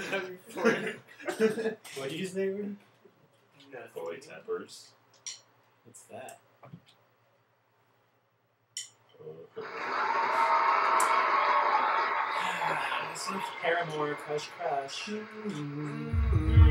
said that before. what did you say? Rudy? Boy tempers. What's that? This is Paramore Crush Crush. Rock out,